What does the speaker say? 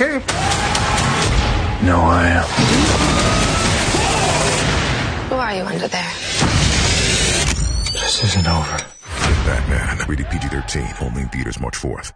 okay? No, I am. Who are you under there? This isn't over. Batman, rated PG-13, only in theaters March 4th.